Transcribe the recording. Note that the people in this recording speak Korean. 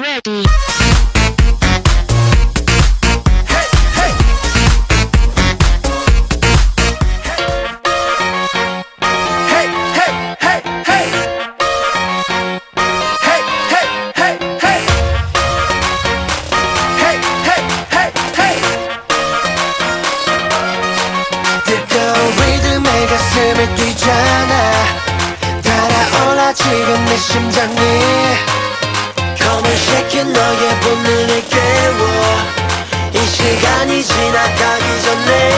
ready. It 너의 본능을 깨워. 이 시간이 지나가기 전에